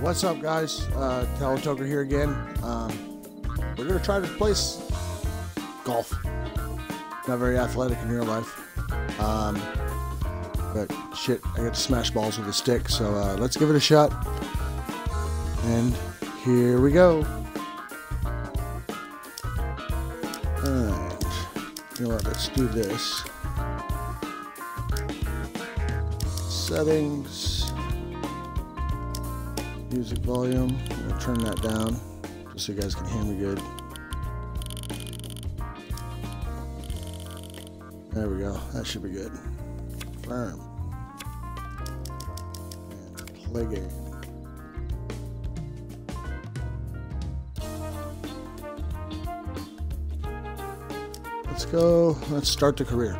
What's up, guys? Uh, Hellatoker here again. Um, we're gonna try to place golf. Not very athletic in real life, um, but shit, I get to smash balls with a stick. So uh, let's give it a shot. And here we go. Alright. You know what? Let's do this. Settings. Music volume. I'm gonna turn that down just so you guys can hear me good. There we go. That should be good. Firm. And play game. Let's go. Let's start the career.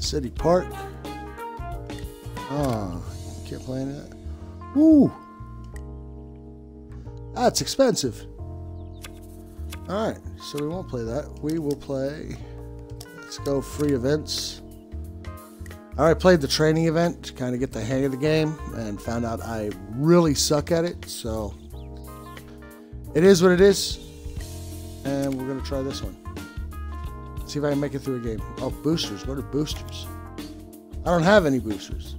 City Park. Oh, can't play that. Woo! That's expensive. Alright, so we won't play that. We will play. Let's go free events. I played the training event to kind of get the hang of the game and found out I really suck at it. So it is what it is. And we're going to try this one. See if I can make it through a game. Oh, boosters. What are boosters? I don't have any boosters.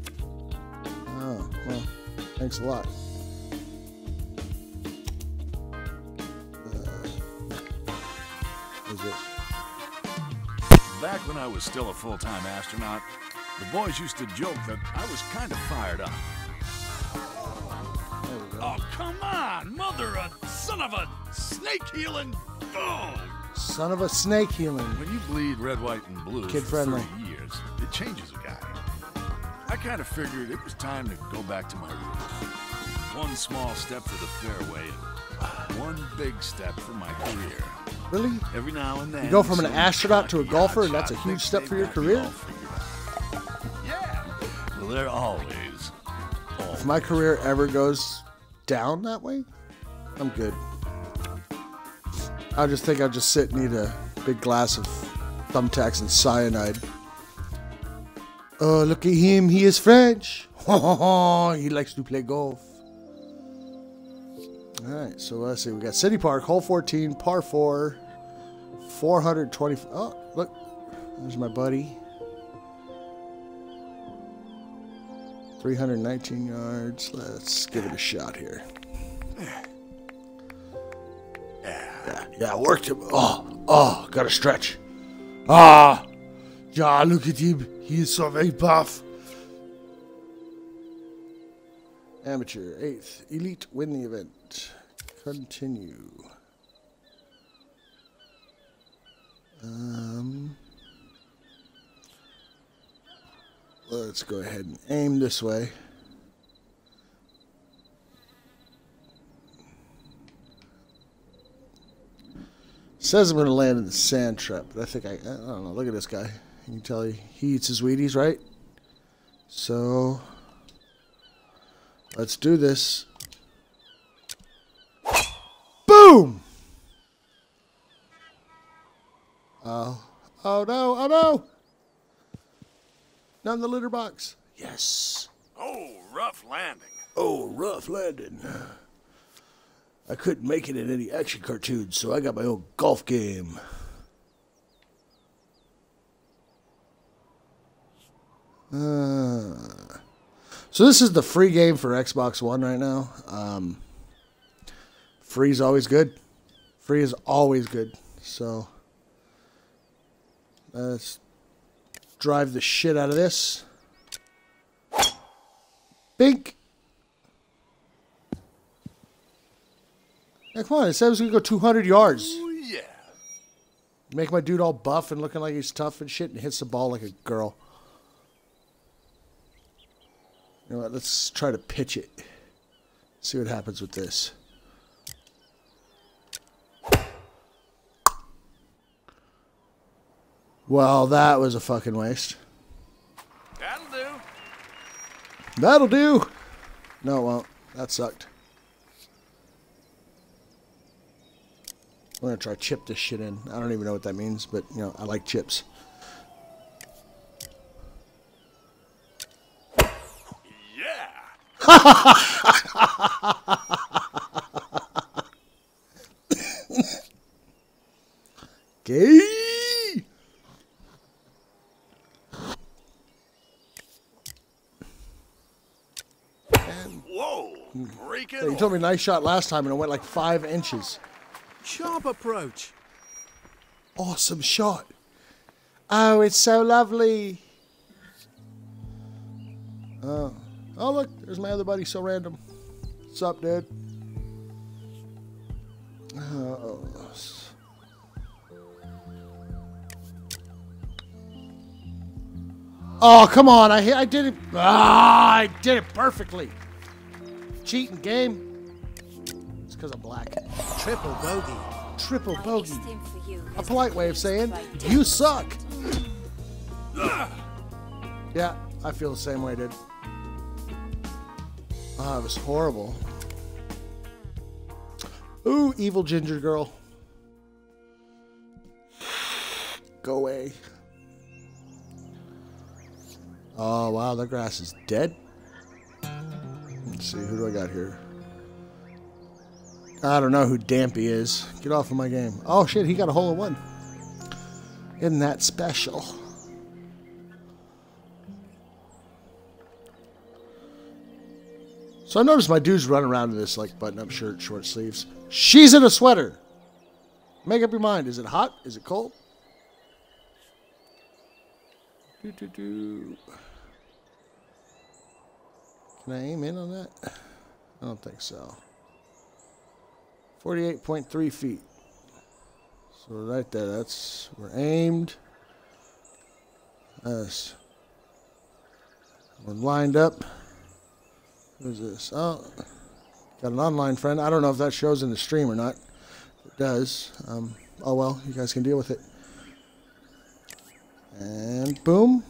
Thanks a lot. Uh, what is this? Back when I was still a full-time astronaut, the boys used to joke that I was kind of fired up. There we go. Oh, come on, mother a son of a snake-healing dog! Son of a snake healing. When you bleed red, white, and blue Kid for friendly. 30 years, it changes a guy. I kind of figured it was time to go back to my roots. One small step for the fairway, and one big step for my career. Really? Every now and then, You go from an astronaut to a golfer, and that's a huge step for your career? all figured out. Yeah. Well, they're always, If my career ever goes down that way, I'm good. I just think I'll just sit and eat a big glass of thumbtacks and cyanide. Oh, look at him. He is French. he likes to play golf. All right, so let's see. We got City Park, hole 14, par 4, 420. Oh, look. There's my buddy. 319 yards. Let's give it a shot here. Yeah, yeah, worked him. Oh, oh, got to stretch. Ah, yeah, look at him. He is so very buff. Amateur, eighth. Elite win the event. Continue. Um, let's go ahead and aim this way. Says I'm going to land in the sand trap, but I think I, I don't know. Look at this guy. You can tell he, he eats his Wheaties, right? So, let's do this. Boom! Oh, oh no, oh no! Not in the litter box. Yes. oh, rough landing. Oh, rough landing. I couldn't make it in any action cartoons, so I got my own golf game. Uh, so this is the free game for Xbox One right now. Um, free is always good. Free is always good. So let's drive the shit out of this. Bink. Yeah, come on. It said it was going to go 200 yards. Oh, yeah. Make my dude all buff and looking like he's tough and shit and hits the ball like a girl. You know what? Let's try to pitch it. See what happens with this. Well, that was a fucking waste. That'll do. That'll do. No, it won't. That sucked. I'm gonna try chip this shit in. I don't even know what that means, but you know, I like chips. Yeah. Gay. Whoa! Break it You told me nice shot last time and it went like five inches. Sharp approach. Awesome shot. Oh, it's so lovely. Oh, oh look, there's my other buddy. So random. What's up, dude? Oh. Oh, come on! I I did it. Ah, I did it perfectly. Cheating game. It's because I'm black. Triple bogey. Triple My bogey. esteem for you A polite way of saying you suck. Yeah, I feel the same way, dude. Ah, it was horrible. Ooh, evil ginger girl. Go away. Oh, wow, the grass is dead. Let's see, who do I got here? I don't know who Dampy is. Get off of my game. Oh, shit, he got a hole in one. Isn't that special? So I noticed my dude's running around in this like button-up shirt, short sleeves. She's in a sweater. Make up your mind. Is it hot? Is it cold? Do, do, do. Can I aim in on that? I don't think so. 48.3 feet. So right there, that's we're aimed. That's we're lined up. Who's this? Oh, got an online friend. I don't know if that shows in the stream or not. It does. Um, oh well, you guys can deal with it. And boom.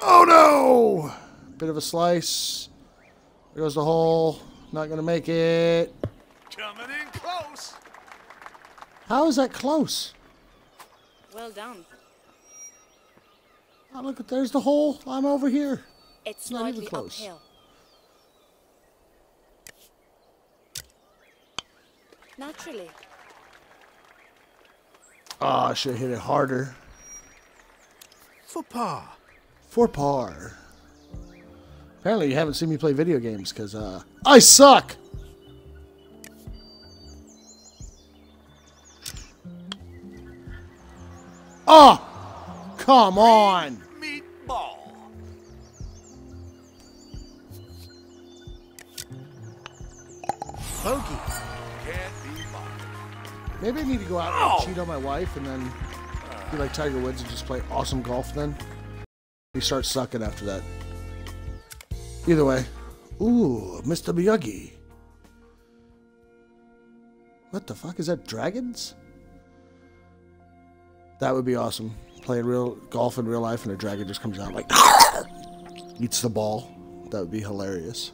Oh no! Bit of a slice. There goes the hole. Not gonna make it. Coming in close. How is that close? Well done. Oh, look, there's the hole. I'm over here. It's not even close. uphill. Naturally. Oh, I should have hit it harder. For par. For par. Apparently, you haven't seen me play video games because uh, I suck. Oh, come on. Meatball. Bogey. Can't be bothered. Maybe I need to go out and cheat on my wife and then be like Tiger Woods and just play awesome golf then. He starts sucking after that. Either way. Ooh, Mr. Miyagi. What the fuck? Is that dragons? That would be awesome. Playing real golf in real life and a dragon just comes out like eats the ball. That would be hilarious.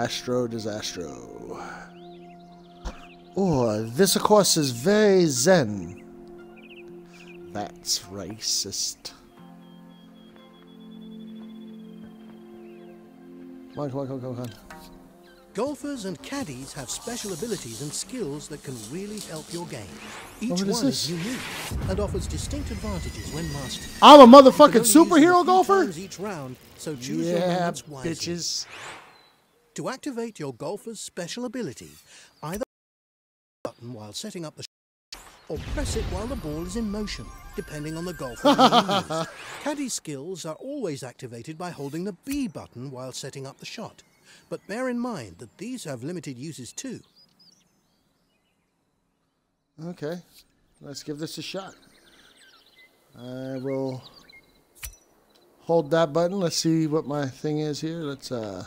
Astro Disastro. Oh, this of course is very zen. That's racist. Come on, come on, come on, come on. Golfers and caddies have special abilities and skills that can really help your game. Each what is one this? is unique and offers distinct advantages when mastered. I'm a motherfucking can only use them a superhero golfer? Each round, so choose your Yeah, moments wisely. To activate your golfer's special ability, either button while setting up the shot or press it while the ball is in motion, depending on the golfer. Caddy skills are always activated by holding the B button while setting up the shot. But bear in mind that these have limited uses too. Okay, let's give this a shot. I will hold that button. Let's see what my thing is here. Let's uh,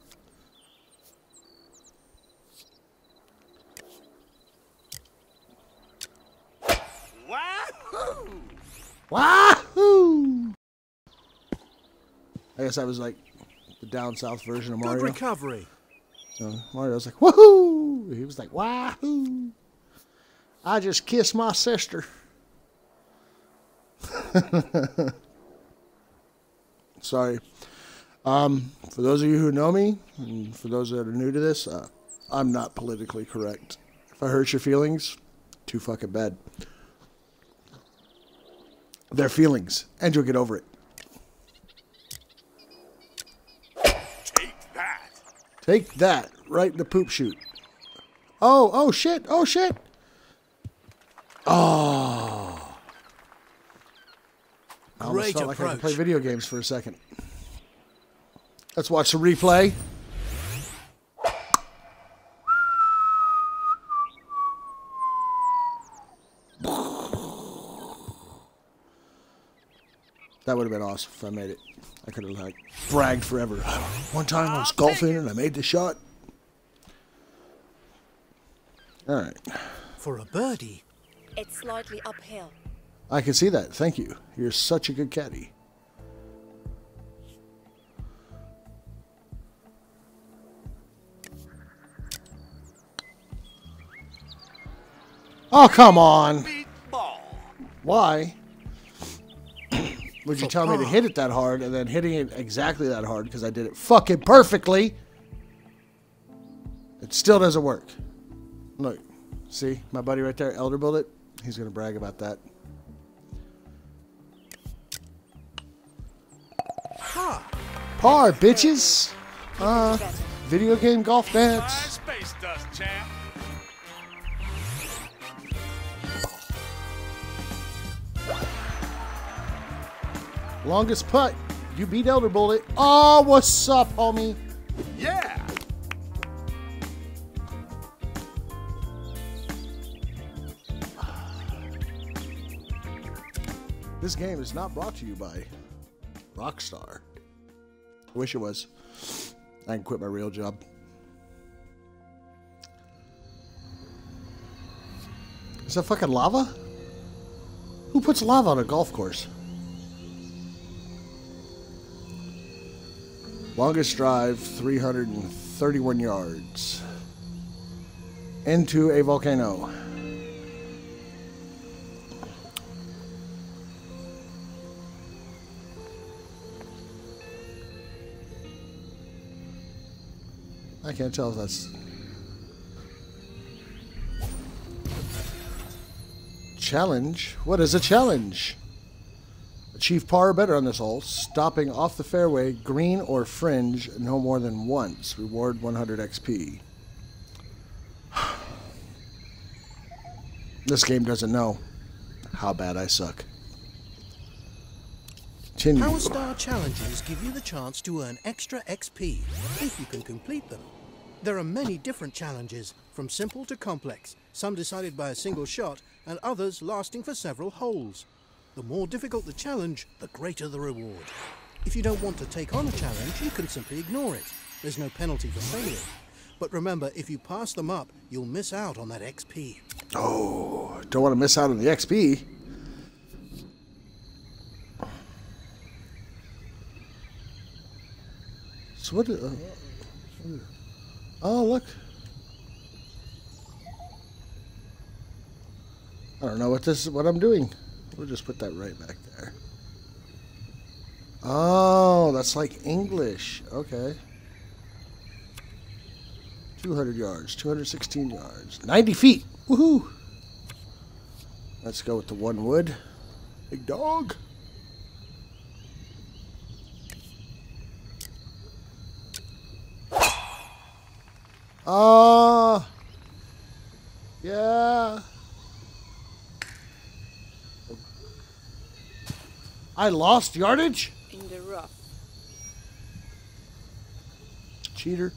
Wahoo! I guess I was like the down south version of Mario. Good recovery. Uh, Mario was like, woohoo! He was like, wahoo! I just kissed my sister. Sorry. Um, for those of you who know me, and for those that are new to this, uh, I'm not politically correct. If I hurt your feelings, too fucking bad. They're feelings, and you'll get over it. Take that! Take that right in the poop chute. Oh, oh shit, oh shit. Oh. I almost Great felt like I could play video games for a second. Let's watch the replay. That would have been awesome if I made it. I could have like bragged forever. One time I was golfing and I made the shot. All right, For a birdie. It's slightly uphill. I can see that. Thank you. You're such a good caddy. Oh come on! Why would you tell me to hit it that hard and then hitting it exactly that hard because I did it fucking perfectly? It still doesn't work. Look, see my buddy right there, Elder Bullet. He's gonna brag about that. Ha! Par, bitches. Uh, video game golf Fine dance. Longest putt. You beat Elder Bullet. Oh, what's up, homie? Yeah! This game is not brought to you by Rockstar. I wish it was. I can quit my real job. Is that fucking lava? Who puts lava on a golf course? Longest drive, 331 yards. Into a volcano. I can't tell if that's. Challenge? What is a challenge? Achieve par better on this hole, stopping off the fairway, green or fringe, no more than once. Reward 100 XP. This game doesn't know how bad I suck. Continue. Power Star challenges give you the chance to earn extra XP if you can complete them. There are many different challenges, from simple to complex, some decided by a single shot, and others lasting for several holes. The more difficult the challenge, the greater the reward. If you don't want to take on a challenge, you can simply ignore it. There's no penalty for failure. But remember, if you pass them up, you'll miss out on that XP. Oh, don't want to miss out on the XP. So what? Uh, oh, look. I don't know what this what I'm doing. We'll just put that right back there. Oh, that's like English. Okay. 200 yards, 216 yards, 90 feet. Woohoo! Let's go with the one wood. Big dog. Ah. yeah. I lost yardage? In the rough. Cheater.